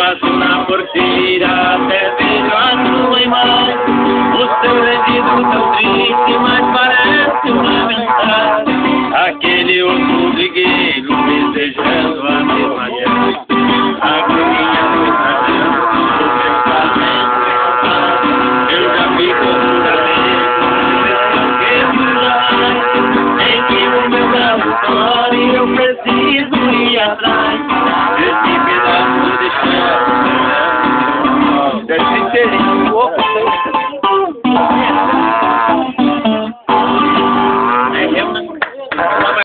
partira até velho e mais. O seu rendido tão triste, mas parece uma mensagem. Aquele outro ligueiro desejando a mesma guerra. A minha Eu já fico seguramente, em que o meu galo Whoa.